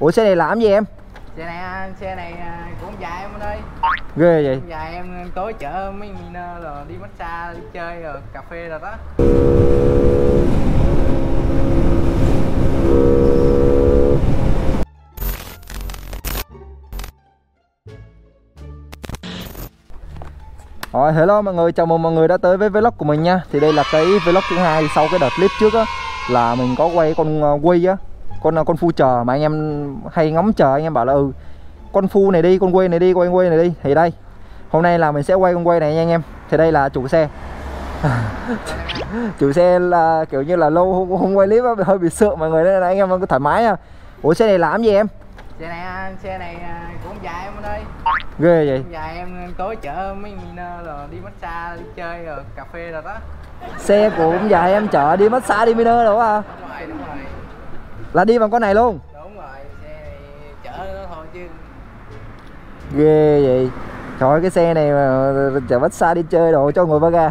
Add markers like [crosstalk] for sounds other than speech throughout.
ủa xe này làm gì em? Xe này à, xe này à, cũng dài em ơi ghê vậy? Dài em tối chở mấy miner rồi đi massage đi chơi rồi cà phê rồi đó. Rồi hello mọi người, chào mừng mọi người đã tới với vlog của mình nha. Thì đây là cái vlog thứ hai sau cái đợt clip trước á Là mình có quay con quay á Con con phu chờ mà anh em hay ngắm chờ anh em bảo là ừ Con phu này đi, con quay này đi, con quay này đi. Thì đây, hôm nay là mình sẽ quay con quay này nha anh em. Thì đây là chủ xe. [laughs] Chủ xe là kiểu như là lâu không, không quay clip á, hơi bị sợ mọi người Nên là anh em cứ thoải mái nha. Ủa xe này làm gì em? xe này à, xe này à, cũng dài em ơi Ghê vậy? Dài em tối chở mấy miner rồi đi massage đi chơi rồi cà phê rồi đó. Xe của cũng dài em chở đi massage đi miner đâu à đúng rồi đúng rồi Là đi bằng con này luôn? Đúng rồi xe này chở nó thôi chứ. Ghê vậy. Trời ơi, cái xe này mà chở massage đi chơi đồ cho ngồi ba ga.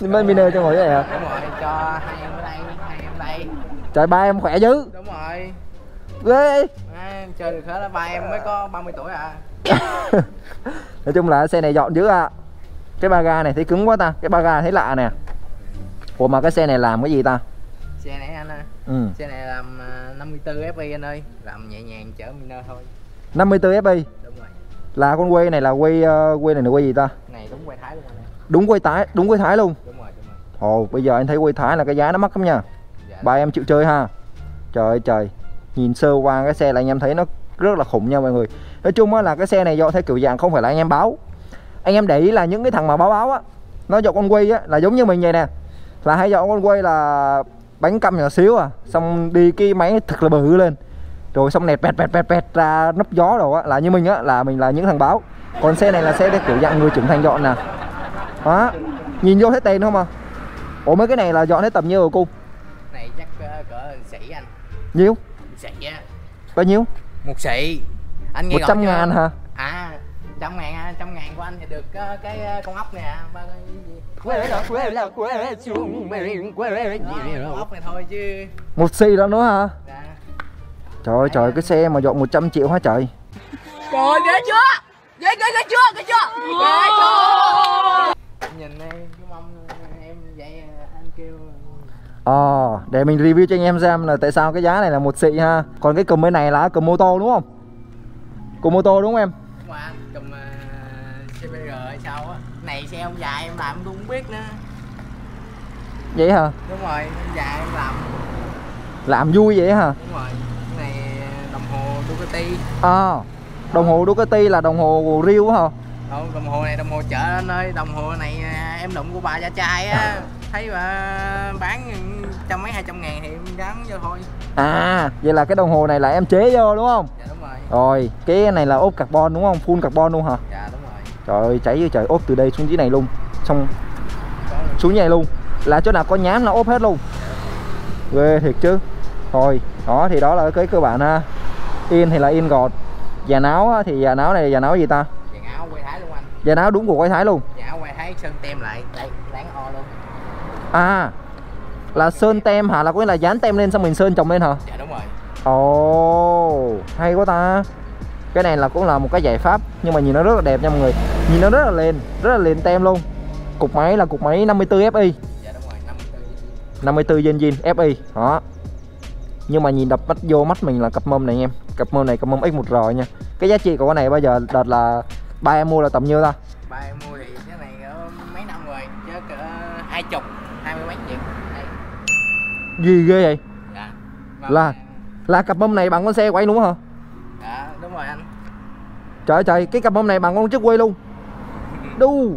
[laughs] Mấy miner cho ngồi vậy hả? Đúng rồi cho hai em ở đây hai em ở đây. Trời ba em khỏe chứ đúng rồi. Ghê à, chơi được hết á ba em mới có 30 tuổi à. [laughs] Nói chung là xe này dọn dữ à. Cái ba ga này thấy cứng quá ta cái ba ga thấy lạ nè. Ủa mà cái xe này làm cái gì ta xe này anh à ừ. Xe này làm à, 54 fi anh ơi. Làm nhẹ nhàng chở miner thôi. 54 fpi đúng rồi. Là con quay này là quay uh, quay này là quay gì ta? Này đúng quay thái luôn anh ơi. Đúng quay thái đúng quay thái luôn? Đúng rồi đúng rồi. Ồ bây giờ anh thấy quay thái là cái giá nó mắc lắm nha. Dạ. ba em chịu chơi ha. Trời ơi trời. Nhìn sơ qua cái xe là anh em thấy nó rất là khủng nha mọi người. Nói chung á là cái xe này dọn theo kiểu dạng không phải là anh em báo. Anh em để ý là những cái thằng mà báo báo á nó dọn con quay á là giống như mình vậy nè. Là hay dọn con quay là bánh căm nhỏ xíu à. Xong đi cái máy thật là bự lên. Rồi xong nẹt pẹt pẹt pẹt pẹt ra nấp gió đồ á là như mình á là mình là những thằng báo. Còn xe này là xe theo kiểu dạng người trưởng thành dọn nè. Đó nhìn vô thấy tiền không à? Ủa mấy cái này là dọn hết tầm nhiêu rồi cô? Này chắc uh, cỡ sĩ anh. Nhiêu? Sĩ á. Bao nhiêu? Một sĩ anh nghe một trăm ngàn hả? À trăm ngàn à, trăm ngàn của anh thì được ờ, cái ờ, con ốc này à ba cái gì? Quê là quê là quê chúng mình quê đó, con ốc này thôi chứ. Một xì đó nữa hả? Dạ. trời ơi trời cái xe mà dọn 100 triệu hả trời? Trời ghê chưa? Ghê ghê ghê chưa? Ghê chưa? Ghê chưa? Nhìn em cái mông em vậy anh kêu. Ờ để mình review cho anh em xem là tại sao cái giá này là một xị ha. Còn cái cầm bên này là cầm mô tô đúng không? Cầm mô tô đúng không em? Đúng rồi anh cầm uh, CBR hay sao á này xe ông dài em làm tôi không biết nữa. Vậy hả? Đúng rồi ông dài em làm. Làm vui vậy hả? Đúng rồi cái này đồng hồ Ducati. À đồng hồ Ducati là đồng hồ riêu hả? Đâu, đồng hồ này đồng hồ chợ anh ơi. Đồng hồ này à, em đụng của bà gia trai á. Thấy bà bán trăm mấy hai trăm ngàn thì em gắn vô thôi. À vậy là cái đồng hồ này là em chế vô đúng không? Dạ đúng rồi. Rồi cái này là ốp carbon đúng không? Full carbon luôn hả? Dạ đúng trời ơi cháy như trời ốp từ đây xuống dưới này luôn. Xong xuống dưới này luôn. Là chỗ nào có nhám là ốp hết luôn. Ghê thiệt chứ. Thôi đó thì đó là cái cơ bản ha. In thì là in gọt. Già náo thì già náo này già náo gì ta? Dàn áo quay thái luôn anh. Già náo đúng của quay thái luôn. Dàn áo quay thái sơn tem lại đây dán o luôn. À là sơn tem hả? Là có nghĩa là dán tem lên xong mình sơn chồng lên hả? Dạ đúng rồi. Ồ hay quá ta cái này là cũng là một cái giải pháp nhưng mà nhìn nó rất là đẹp nha mọi người. Nhìn nó rất là lên rất là lên tem luôn. Cục máy là cục máy 54 fi dạ đúng rồi 54 54 gen zin FI đó. Nhưng mà nhìn đập mắt vô mắt mình là cặp mâm này anh em. Cặp mâm này cặp mâm X1R nha. Cái giá trị của cái này bây giờ đợt là ba em mua là tầm nhiêu ta? Ba em mua thì cái này mấy năm rồi chứ cỡ hai chục hai mươi mấy triệu. Gì ghê vậy? Dạ. Là- là cặp mâm này bằng con xe của anh đúng không trời ơi trời cái cặp mâm này bằng con chiếc quay luôn. [laughs] Đu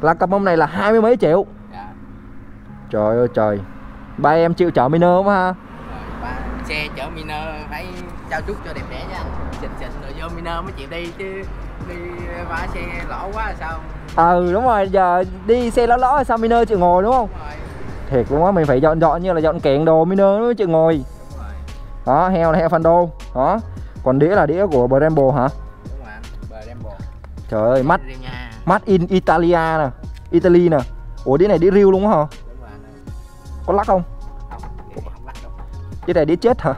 là cặp mâm này là hai mươi mấy triệu. Dạ. Trời ơi trời. Ba em chịu chở miner không ha. Xe chở miner phải trao chút cho đẹp đẽ nha xịn xịn rồi vô miner mới chịu đi chứ đi ba xe lỗ quá là sao? Ừ đúng rồi giờ đi xe ló ló sao miner chịu ngồi đúng không? Đúng rồi. Thiệt luôn á mình phải dọn dọn như là dọn kẹn đồ miner mới chịu ngồi. Đó heo là heo Fando đó. Còn đĩa là đĩa của Brembo hả trời ơi mắt mắt in Italia nè Italy nè. Ủa đĩa này đĩa riêu luôn á hả? Có lắc không? Không cái này không lắc đâu. Đĩa này đĩa chết hả?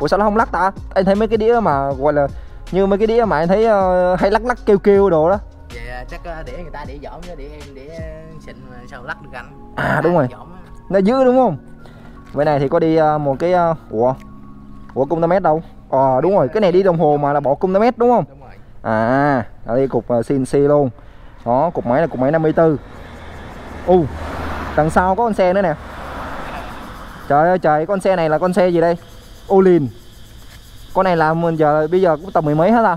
Ủa sao nó không lắc ta? Anh thấy mấy cái đĩa mà gọi là như mấy cái đĩa mà anh thấy ờ, hay lắc lắc kêu kêu đồ đó. Vậy à, chắc ờ, để người ta để dỏm chứ để em để ờ, xịn mà sao lắc được anh? À, đúng rồi. Nó giữ đúng không? Bên này thì có đi ờ, một cái ờ, ủa ủa cung mét đâu? Ờ đúng rồi cái này đi đồng hồ mà là bỏ cung mét đúng không? Đúng à ở đây cục uh, CNC luôn. Đó cục máy là cục máy 54 u đằng sau có con xe nữa nè. Trời ơi trời con xe này là con xe gì đây? Olin. Con này là mình giờ bây giờ cũng tầm mười mấy hết à?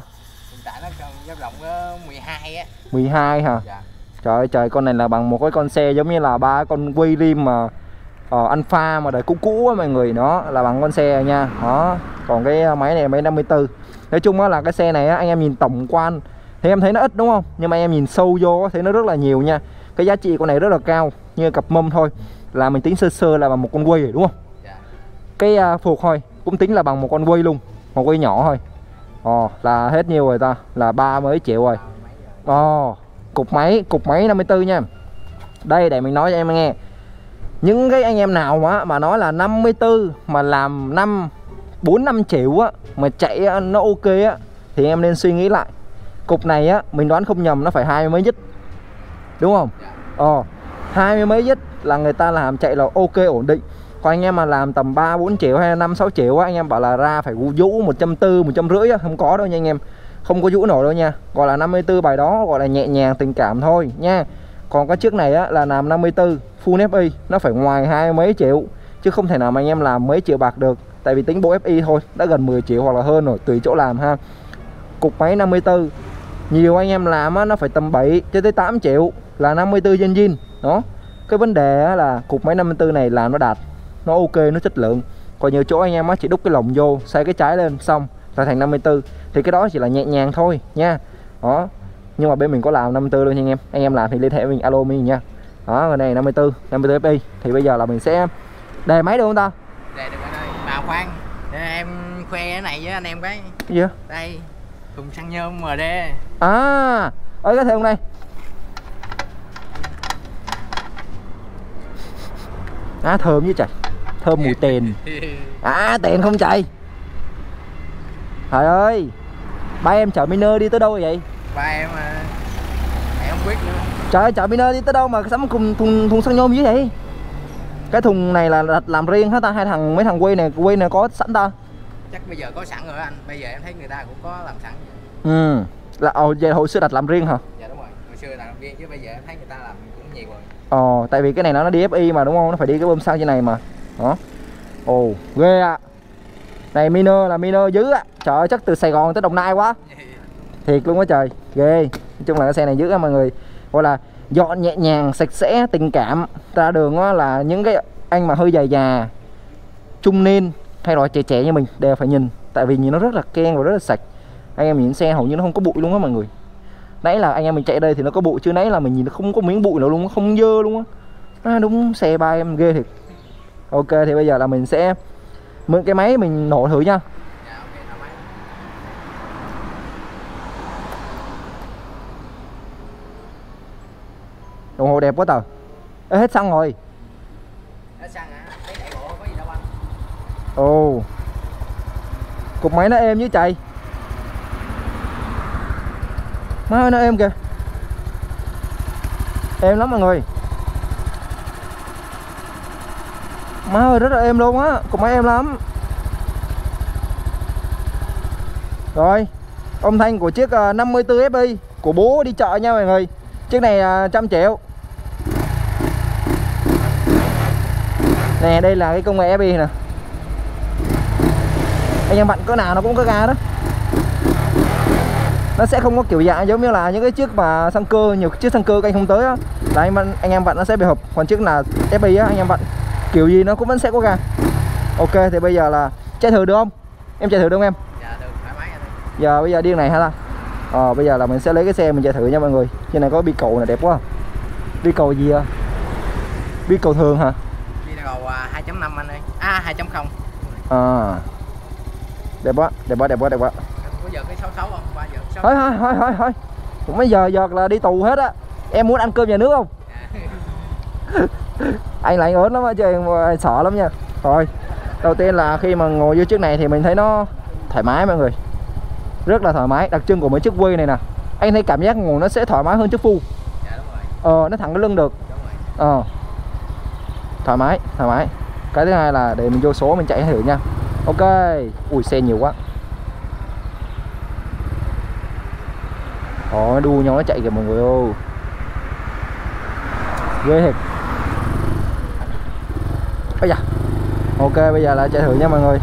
Tại nó dao động có 12 á. 12 hả? Dạ. Trời ơi trời con này là bằng một cái con xe giống như là ba con quay rim mà ờ, alpha mà đời cũ cũ á mọi người. Đó là bằng con xe nha. Đó còn cái máy này máy 54 nói chung á là cái xe này á, anh em nhìn tổng quan thì em thấy nó ít đúng không? Nhưng mà em nhìn sâu vô thấy nó rất là nhiều nha. Cái giá trị con này rất là cao như cặp mâm thôi. Là mình tính sơ sơ là bằng một con quay rồi đúng không? Dạ. Cái à, phuộc thôi cũng tính là bằng một con quay luôn một quay nhỏ thôi. Ồ là hết nhiêu rồi ta là ba mấy triệu rồi. Ồ, cục máy, cục máy 54 nha. Đây để mình nói cho em nghe. Những cái anh em nào mà mà nói là 54 mà làm 5 4 5 triệu á mà chạy nó ok á thì em nên suy nghĩ lại. Cục này á, mình đoán không nhầm nó phải hai mươi mấy dít. Đúng không? dạ Ồ, hai mươi mấy dít là người ta làm chạy là ok ổn định. Còn anh em mà làm tầm 3 4 triệu hay 5 6 triệu á anh em bảo là ra phải vũ 140 150 á, không có đâu nha anh em không có vũ nổi đâu nha gọi là 54 bài đó gọi là nhẹ nhàng tình cảm thôi nha còn cái chiếc này á là làm 54 full FI nó phải ngoài hai mấy triệu chứ không thể nào mà anh em làm mấy triệu bạc được tại vì tính bộ FI thôi, đã gần 10 triệu hoặc là hơn rồi, tùy chỗ làm ha. Cục máy 54 nhiều anh em làm á, nó phải tầm 7 cho tới 8 triệu là 54 dân zin đó. Cái vấn đề á là cục máy 54 này làm nó đạt, nó ok, nó chất lượng. Còn nhiều chỗ anh em á, chỉ đúc cái lồng vô xoay cái trái lên, xong, là thành 54 thì cái đó chỉ là nhẹ nhàng thôi, nha. Đó. Nhưng mà bên mình có làm 54 luôn nha anh em. Anh em làm thì liên hệ mình, alo mình nha. Đó, cái này 54 54 FI thì bây giờ là mình sẽ đề máy được không ta đây được anh ơi mà khoan. Em khoe cái này với anh em cái. Á? đây thùng xăng nhôm MD à ơi cái thùng này. À thơm với trời. Thơm mùi tiền à [laughs] tiền không chạy trời ơi ba em chở miner đi tới đâu vậy? Ba em à, em không biết nữa. Trời ơi chở miner đi tới đâu mà sắm cùng thùng thùng xăng nhôm dữ vậy cái thùng này là đặt làm riêng hết ta hai thằng mấy thằng quay này quay này có sẵn ta chắc bây giờ có sẵn rồi anh bây giờ em thấy người ta cũng có làm sẵn ừ là ồ vậy hồi xưa đặt làm riêng hả dạ đúng rồi hồi xưa là làm viên chứ bây giờ em thấy người ta làm cũng nhiều rồi Ồ, tại vì cái này nó nó đi FI mà đúng không? Nó phải đi cái bơm xăng trên này mà. Đó. Ồ, ghê ạ. Này Miner là Miner dữ á. Trời ơi, chắc từ Sài Gòn tới Đồng Nai quá. [laughs] Thiệt luôn á trời. Ghê. Nói chung là cái xe này dữ á mọi người. Gọi là dọn nhẹ nhàng, sạch sẽ, tình cảm. Ra đường á là những cái anh mà hơi già già, trung niên hay là trẻ trẻ như mình đều phải nhìn. Tại vì nhìn nó rất là keng và rất là sạch. Anh em nhìn xe hầu như nó không có bụi luôn á mọi người nãy là anh em mình chạy đây thì nó có bụi chứ nãy là mình nhìn nó không có miếng bụi nào luôn không dơ luôn á à, đúng xe ba em ghê thiệt ok thì bây giờ là mình sẽ mượn cái máy mình nổ thử nha dạ ok thoải mái đồng hồ đẹp quá tờ. Ê, hết xăng rồi. Hết xăng hả? Thấy chạy bộ có gì đâu anh. Ồ. Cục máy nó êm với chạy. Má ơi nó êm kìa. Êm lắm mọi người. Má ơi rất là êm luôn á. Cục máy êm lắm. Rồi. Âm thanh của chiếc à, 54 FI của bố đi chợ nha mọi người chiếc này là trăm triệu. Nè đây là cái công nghệ FI nè. Anh em bạn cỡ nào nó cũng có ga đó. Nó sẽ không có kiểu dạng giống như là những cái chiếc mà xăng cơ nhiều chiếc xăng cơ các anh không tới á. Là anh bạn anh em bạn nó sẽ bị hộp còn chiếc là FI á anh em bạn kiểu gì nó cũng vẫn sẽ có ga. Ok thì bây giờ là chạy thử được không? Em chạy thử được không em? Dạ được. Thoải mái giờ bây giờ điên này hả ta ờ bây giờ là mình sẽ lấy cái xe mình chạy thử nha mọi người. Trên này có bi cầu này đẹp quá. Bi cầu gì à bi cầu thường hả? Đi đầu à, 2.5 anh ơi. À 2.0 à đẹp quá đẹp quá đẹp quá đẹp quá. Có giờ cái 66 không? Ba giờ 6 thôi thôi thôi thôi thôi. Cũng mấy giờ giọt là đi tù hết á. Em muốn ăn cơm nhà nước không? [laughs] Anh lại ớn lắm á chứ ờ, sợ lắm nha. Thôi đầu tiên là khi mà ngồi vô chiếc này thì mình thấy nó thoải mái mọi người rất là thoải mái đặc trưng của mấy chiếc quay này nè. Anh thấy cảm giác ngồi nó sẽ thoải mái hơn chiếc phu dạ đúng rồi. Ờ nó thẳng cái lưng được. Ờ. Thoải mái thoải mái. Cái thứ hai là để mình vô số mình chạy thử nha. Ok. Ui xe nhiều quá. Đó, nó đu nhau nó chạy kìa mọi người ơi. Ghê thiệt. Bây giờ ok bây giờ là chạy thử nha mọi người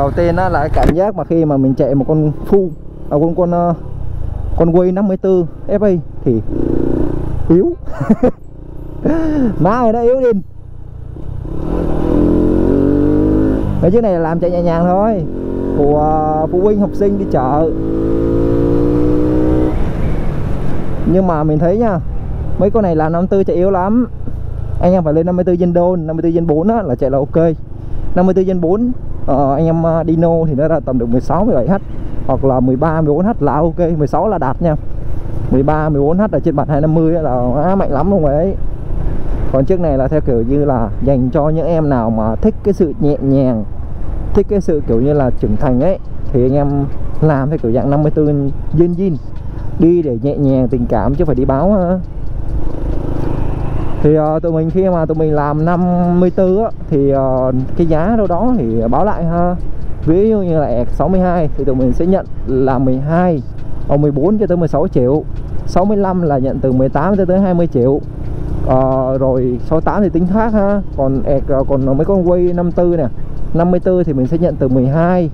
đầu tiên đó là cái cảm giác mà khi mà mình chạy một con phu à, con con ờ, con quay 54 FA thì yếu. [laughs] Má ơi nó yếu đi. Cái chiếc này là làm chạy nhẹ nhàng thôi. Của ờ, phụ huynh học sinh đi chợ. Nhưng mà mình thấy nha mấy con này là 54 chạy yếu lắm. Anh em phải lên 54 gen đôn 54 gen 4 á, là chạy là ok. 54 gen 4 ờ, anh em à, Dino thì nó ra tầm được 16 17h hoặc là 13 14h là ok 16 là đạt nha. 13 14h ở trên bản 250 là á, mạnh lắm luôn ấy. Còn chiếc này là theo kiểu như là dành cho những em nào mà thích cái sự nhẹ nhàng thích cái sự kiểu như là trưởng thành ấy thì anh em làm theo kiểu dạng 54 yên yên đi để nhẹ nhàng tình cảm chứ phải đi báo thì uh, tụi mình khi mà tụi mình làm 54 á, thì uh, cái giá đâu đó thì báo lại ha. Ví dụ như là 62 thì tụi mình sẽ nhận là 12 hoặc 14 cho tới 16 triệu 65 là nhận từ 18 cho tới 20 triệu. Ờ, rồi 68 thì tính khác ha. Còn ẹc ờ, còn mấy con quay 54 nè 54 thì mình sẽ nhận từ 12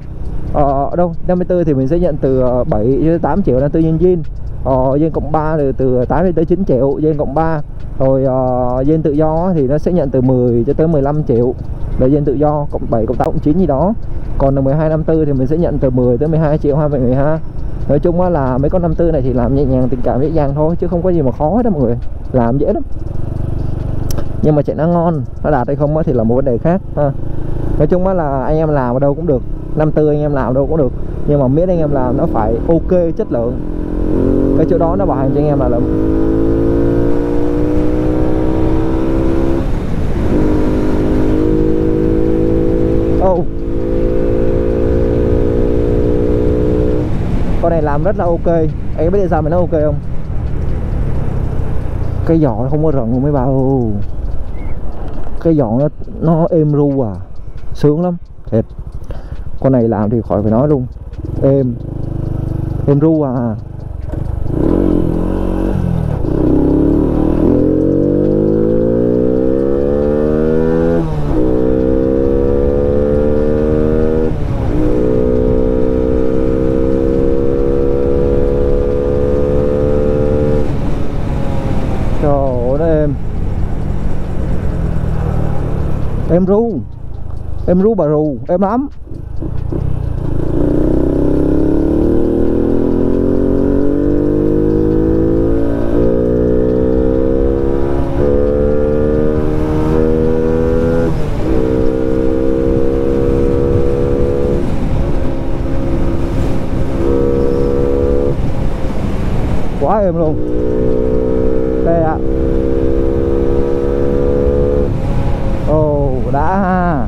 ờ, đâu 54 thì mình sẽ nhận từ 7 cho tới 8 triệu là tư nhân zin. Ờ, uh, dân cộng 3 từ, từ 8 cho tới 9 triệu dân cộng 3 rồi ờ, uh, dân tự do thì nó sẽ nhận từ 10 cho tới 15 triệu. Là dân tự do cộng 7 cộng 8 cộng 9 gì đó. Còn là 12 54 thì mình sẽ nhận từ 10 tới 12 triệu hai người ha nói chung là mấy con 54 này thì làm nhẹ nhàng tình cảm dễ dàng thôi chứ không có gì mà khó hết đó mọi người. Làm dễ lắm. Nhưng mà chạy nó ngon nó đạt hay không thì là một vấn đề khác ha. Nói chung là anh em làm ở đâu cũng được. Năm tư anh em làm ở đâu cũng được. Nhưng mà miết anh em làm nó phải ok chất lượng cái chỗ đó nó bảo hành cho anh em là là oh. con này làm rất là ok. Anh biết tại sao mà nó ok không? Cái giỏ nó không có rận luôn mấy bao cái giỏ nó nó êm ru à. Sướng lắm. Thiệt. Con này làm thì khỏi phải nói luôn. Êm. Êm ru à trời ơi nó êm em ru. Em ru bà ru em lắm quá em luôn đây ạ ồ đã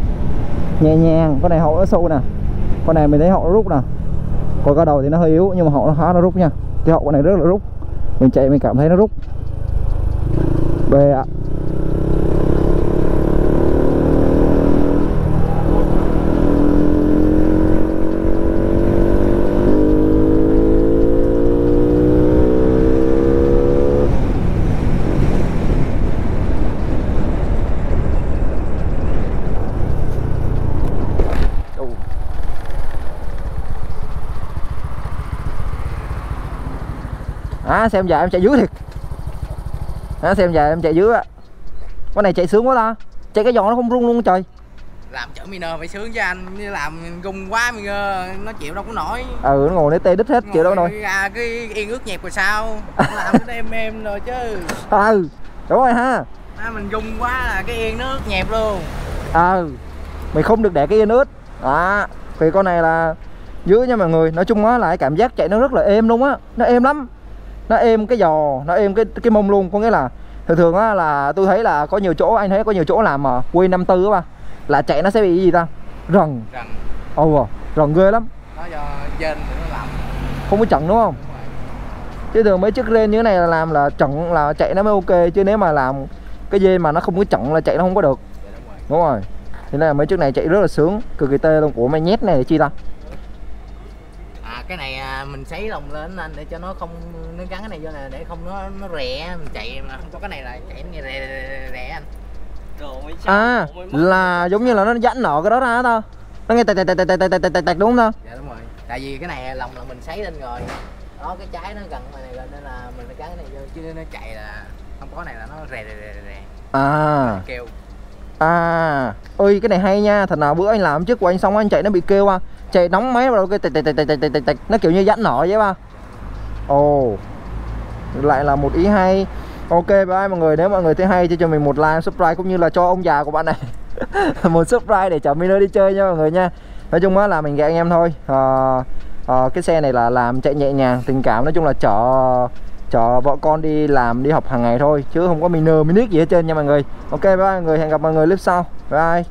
nhẹ nhàng, con này hậu nó sâu nè. Con này mình thấy hậu nó rút nè. Còn cái đầu thì nó hơi yếu, nhưng mà hậu nó khá nó rút nha. Cái hậu con này rất là rút. Mình chạy mình cảm thấy nó rút. Về ạ. à. Xem giờ em chạy dưới thiệt. À, xem giờ em chạy dưới á. Con này chạy sướng quá ta. Chạy cái giò nó không rung luôn trời. Làm chở miner phải sướng cho anh. Như làm gung quá miner nó chịu đâu có nổi. Ừ nó ngồi nó tê đít hết chịu đâu nổi. À, cái yên ướt nhẹp rồi sao? Làm nó êm êm rồi chứ. [laughs] Ừ đúng rồi ha. À, mình gung quá là cái yên nó ướt nhẹp luôn. Ừ mày không được để cái yên ướt đó thì con này là dưới nha mọi người. Nói chung á là cái cảm giác chạy nó rất là êm luôn á. Nó êm lắm nó êm cái giò nó êm cái cái mông luôn. Có nghĩa là thường thường á là tôi thấy là có nhiều chỗ anh thấy có nhiều chỗ làm mà quy 54 á ba là chạy nó sẽ bị gì ta? Rần. Rần. Ồ rần ghê lắm. Nó do dên nó làm. Không có chận đúng không? Đúng chứ thường mấy chiếc rên như thế này là làm là chận là chạy nó mới ok. Chứ nếu mà làm cái dê mà nó không có chận là chạy nó không có được. Dạ đúng rồi. Đúng rồi. Thế nên là mấy chiếc này chạy rất là sướng. Cực kỳ tê luôn. Ủa mày nhét này để chi ta? À cái này mình sấy lồng lên anh để cho nó không nó gắn cái này vô này để không nó nó rẻ mình chạy mà không có cái này là chạy nó rẻ, rẻ, anh. Rồi à là giống như là nó dãnh nọ cái đó ra tao. Nó nghe tạt tạt tạt tạt tạt tạt tạt đúng không dạ đúng rồi. Tại vì cái này lồng là mình sấy lên rồi. Đó cái trái nó gần này rồi nên là mình phải gắn cái này vô chứ nó chạy là không có này là nó rè rè rè rè. À. Kêu à ơi cái này hay nha thật nào bữa anh làm trước của anh xong anh chạy nó bị kêu à. Chạy nóng máy vào cái tạch tạch tạch tạch tạch tạch nó kiểu như giãn nọ vậy ba. Ồ lại là một ý hay. Ok bye mọi người nếu mọi người thấy hay cho cho mình một like subscribe cũng như là cho ông già của bạn này. [laughs] Một subscribe để chở Miner đi chơi nha mọi người nha. Nói chung á là mình ghẹ anh em thôi. À, à, cái xe này là làm chạy nhẹ nhàng tình cảm nói chung là chở chở vợ con đi làm, đi học hàng ngày thôi, chứ không có mình nơ mình Minic gì hết trơn nha mọi người. Ok bye mọi người, hẹn gặp mọi người clip sau. Bye.